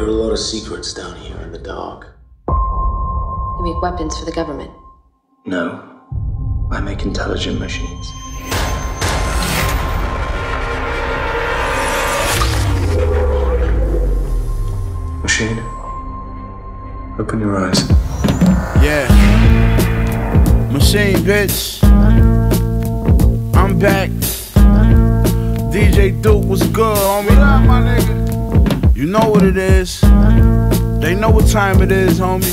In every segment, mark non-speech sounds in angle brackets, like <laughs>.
There are a lot of secrets down here in the dark. You make weapons for the government. No, I make intelligent machines. Machine, open your eyes. Yeah. Machine, bitch. I'm back. DJ Duke was good, homie. What up, my nigga? You know what it is. They know what time it is, homie.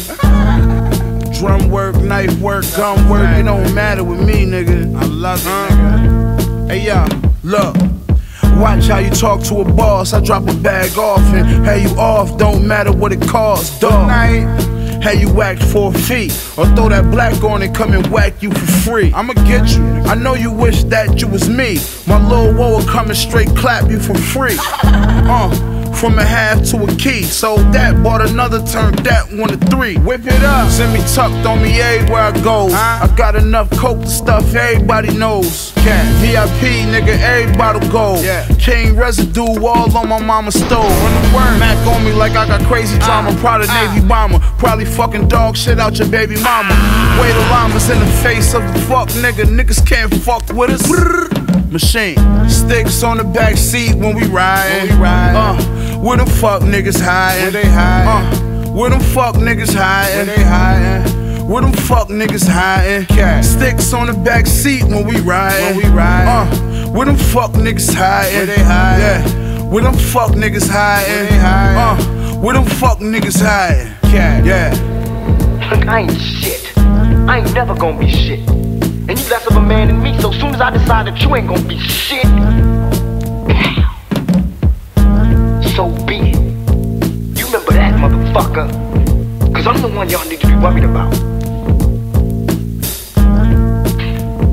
Drum work, knife work, gun work, it don't matter with me, nigga. I love it, nigga. Hey, y'all, look. Watch how you talk to a boss. I drop a bag off and hey you off. Don't matter what it costs, dog. Hey, you whacked for a fee. Or throw that black on and come and whack you for free. I'ma get you. I know you wish that you was me. My little woe will come and straight clap you for free. <laughs> Uh. From a half to a key. Sold that, bought another, turned that one to three. Whip it up. Send me tucked on me everywhere I go. I got enough coke to stuff everybody knows. Cat. VIP, nigga, everybody go. Yeah. King residue all on my mama's stove. When the word Mac on me like I got crazy drama. Prada Navy bomber. Probably fucking dog shit out your baby mama. Way the llamas in the face of the fuck nigga. Niggas can't fuck with us. Machine. Sticks on the back seat when we ride. When we ride. Uh, where them fuck niggas hiding? Where they hiding? Uh, where them fuck niggas hiding? Where they hiding? Where them fuck niggas hiding? Cat. Sticks on the back seat when we ride. When we ride. Uh, where them fuck niggas hiding? Where they hiding? Yeah. Where them fuck niggas hiding? Where they hiding? Uh, where them fuck niggas hiding? Cat. Yeah. Look, I ain't shit. I ain't never gonna be shit. And you less of a man than me, so soon as I decide that you ain't gonna be shit, motherfucker. Cause I'm the one y'all need to be worried about.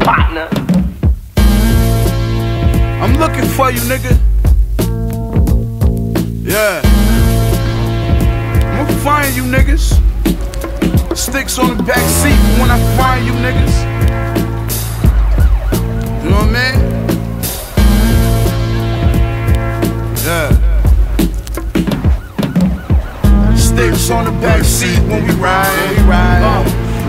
Partner. I'm looking for you, nigga. Yeah. I'ma find you niggas. Sticks on the back seat when I find you niggas. On the back seat when we ride. We ride. Uh,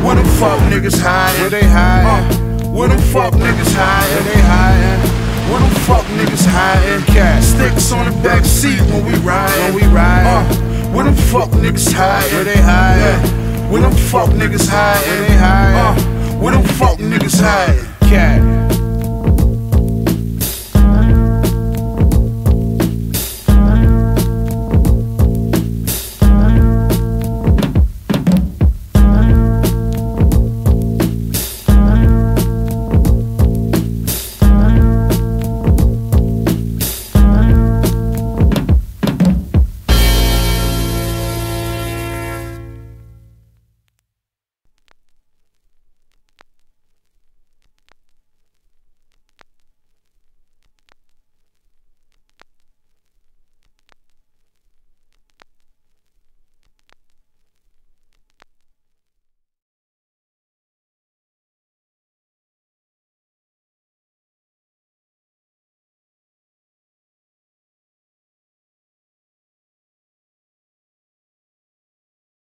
where the fuck niggas hiding? Where they hiding? Uh, where the fuck niggas hiding? Where they hiding? Where the fuck niggas hiding? Cat sticks on the back seat when we ride. When we ride. Uh, where the fuck niggas hiding? Where they hiding? Yeah. Where them fuck niggas hiding? Where they hiding? Uh, where them fuck niggas hiding?